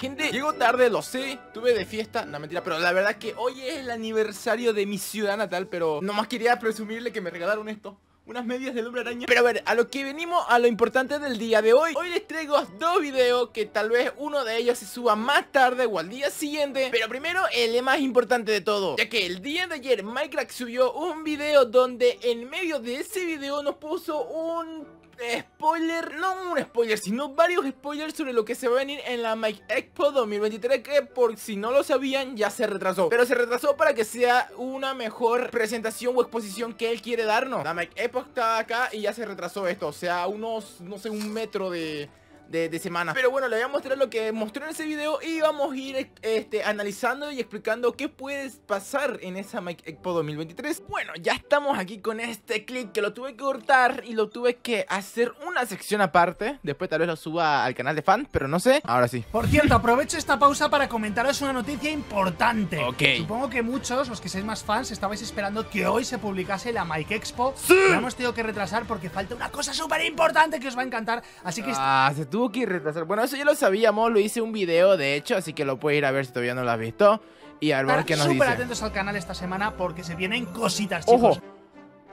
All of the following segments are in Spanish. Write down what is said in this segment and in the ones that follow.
Gente, llego tarde, lo sé, tuve de fiesta, no mentira, pero la verdad que hoy es el aniversario de mi ciudad natal, pero nomás quería presumirle que me regalaron esto. Unas medias del hombre araña. Pero a ver, a lo que venimos, a lo importante del día de hoy. Hoy les traigo dos videos que tal vez uno de ellos se suba más tarde o al día siguiente. Pero primero, el más importante de todo. Ya que el día de ayer Minecraft subió un video donde en medio de ese video nos puso un spoiler, no un spoiler, sino varios spoilers sobre lo que se va a venir en la Mike Expo 2023 que por si no lo sabían ya se retrasó. Pero se retrasó para que sea una mejor presentación o exposición que él quiere darnos. La Mike Expo está acá y ya se retrasó esto, o sea, unos, no sé, un metro de de, semana Pero bueno, le voy a mostrar lo que mostró en ese video y vamos a ir este, analizando y explicando qué puede pasar en esa Mac Expo 2023. Bueno, ya estamos aquí con este clip que lo tuve que cortar y lo tuve que hacer una sección aparte. Después tal vez lo suba al canal de fan, pero no sé. Ahora sí. Por cierto, aprovecho esta pausa para comentaros una noticia importante. Ok. Supongo que muchos, los que seáis más fans, estabais esperando que hoy se publicase la Mike Expo. ¡Sí! Lo hemos tenido que retrasar porque falta una cosa súper importante que os va a encantar. Así que... Ah, se tuvo que retrasar. Bueno, eso ya lo sabíamos, lo hice un video de hecho, así que lo puedes ir a ver si todavía no lo has visto. Y a ver qué nos dice. súper atentos al canal esta semana porque se vienen cositas, chicos.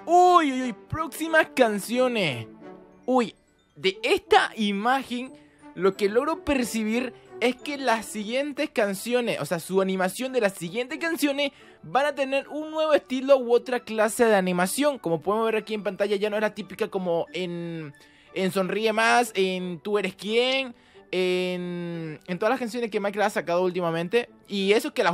¡Ojo! Uy, uy, uy, próximas canciones. Uy, de esta imagen, lo que logro percibir es que las siguientes canciones, o sea, su animación de las siguientes canciones van a tener un nuevo estilo u otra clase de animación. Como podemos ver aquí en pantalla, ya no era típica como en en Sonríe Más, en Tú Eres Quién, en, en todas las canciones que Minecraft ha sacado últimamente. Y eso que las,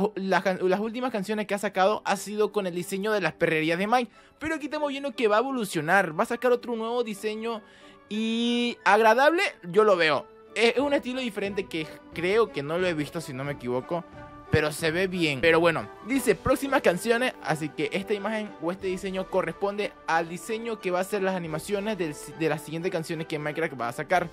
últimas canciones que ha sacado ha sido con el diseño de las perrerías de Mike. Pero aquí estamos viendo que va a evolucionar, va a sacar otro nuevo diseño y agradable, yo lo veo. Es un estilo diferente que creo que no lo he visto si no me equivoco pero se ve bien. Pero bueno, dice próximas canciones, así que esta imagen o este diseño corresponde al diseño que va a ser las animaciones de las siguientes canciones que Minecraft va a sacar.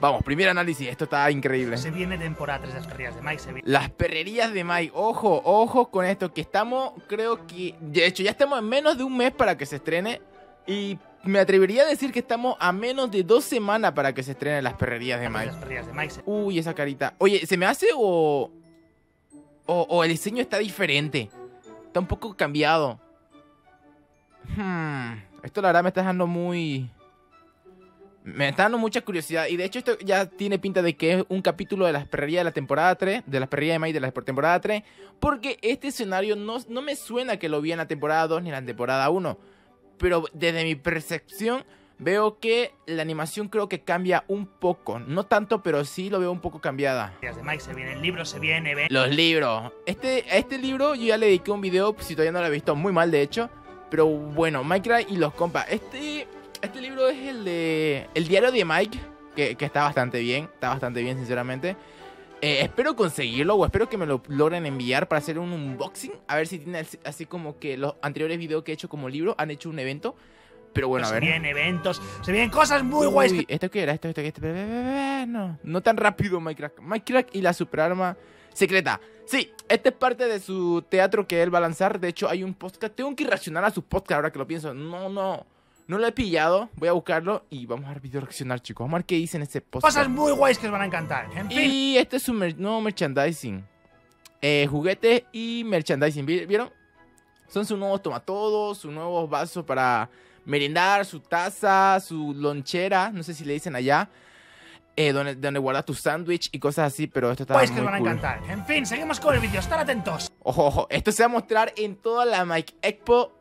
Vamos, primer análisis, esto está increíble. Se viene temporada 3 de las perrerías de Mike. Las perrerías de Mike, ojo, ojo con esto, que estamos, creo que, de hecho ya estamos en menos de un mes para que se estrene. Y me atrevería a decir que estamos a menos de dos semanas para que se estrenen las perrerías de Mike. Las perrerías de Mike. Uy, esa carita. Oye, ¿se me hace o, o, el diseño está diferente. Está un poco cambiado. Hmm, esto la verdad me está dejando muy... Me está dando mucha curiosidad. Y de hecho esto ya tiene pinta de que es un capítulo de las perrerías de la temporada 3. De las perrerías de May de la temporada 3. Porque este escenario no, no me suena que lo vi en la temporada 2 ni en la temporada 1. Pero desde mi percepción veo que la animación creo que cambia un poco. No tanto, pero sí lo veo un poco cambiada. De Mike se vienen libros, se viene... Los libros. Este, a este libro yo ya le dediqué un video, si todavía no lo he visto, muy mal de hecho. Pero bueno, Minecraft y los compas. Este, este libro es el de... El diario de Mike, que, está bastante bien. Está bastante bien, sinceramente. Eh, espero conseguirlo o espero que me lo logren enviar para hacer un unboxing. A ver si tiene así como que los anteriores videos que he hecho como libro han hecho un evento. Pero bueno, a ver. Se vienen eventos, se vienen cosas muy guays. ¿Esto qué era? ¿Esto, esto, esto? No, no tan rápido, Minecraft. Minecraft y la superarma secreta. Sí, esta es parte de su teatro que él va a lanzar. De hecho, hay un podcast. Tengo que reaccionar a su podcast ahora que lo pienso. No, no. No lo he pillado. Voy a buscarlo y vamos a ver video reaccionar, chicos. Vamos a ver qué dice en ese podcast. Cosas muy guays que os van a encantar. En fin. Y este es su nuevo merchandising. Eh, juguetes y merchandising. ¿Vieron? Son sus nuevos tomatodos, sus nuevos vasos para merendar, su taza, su lonchera, no sé si le dicen allá. Eh, donde, donde guardas tu sándwich y cosas así, pero esto está pues que van a encantar. En fin, seguimos con el vídeo, estar atentos. Ojo, ojo, esto se va a mostrar en toda la Mike Expo.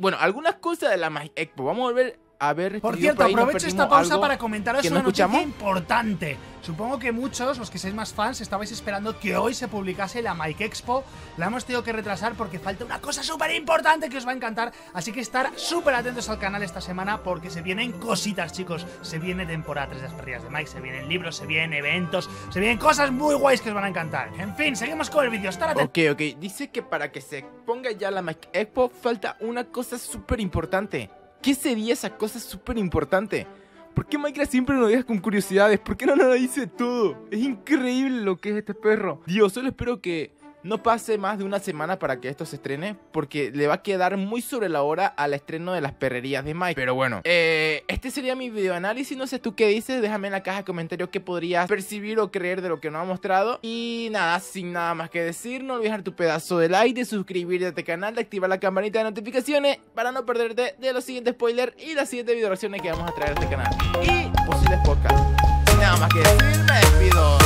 Bueno, algunas cosas de la Mike Expo. Vamos a ver a ver, por cierto, aprovecho esta pausa para comentaros una noticia importante. Supongo que muchos, los que seáis más fans, estabais esperando que hoy se publicase la Mike Expo. La hemos tenido que retrasar porque falta una cosa súper importante que os va a encantar. Así que estar súper atentos al canal esta semana porque se vienen cositas, chicos. Se viene temporada 3 de las perrillas de Mike, se vienen libros, se vienen eventos, se vienen cosas muy guays que os van a encantar. En fin, seguimos con el vídeo. Estar atentos. Ok, ok. Dice que para que se ponga ya la Mike Expo falta una cosa súper importante. ¿Qué sería esa cosa súper importante? ¿Por qué Minecraft siempre nos deja con curiosidades? ¿Por qué no nos dice todo? Es increíble lo que es este perro. Dios, solo espero que no pase más de una semana para que esto se estrene, porque le va a quedar muy sobre la hora al estreno de las perrerías de Mike. Pero bueno, eh, este sería mi video análisis. No sé tú qué dices, déjame en la caja de comentarios qué podrías percibir o creer de lo que nos ha mostrado. Y nada, sin nada más que decir, no olvides dejar tu pedazo de like, de suscribirte a este canal, de activar la campanita de notificaciones para no perderte de los siguientes spoilers y las siguientes video reacciones que vamos a traer a este canal. Y posibles podcasts. Sin nada más que decir, me despido.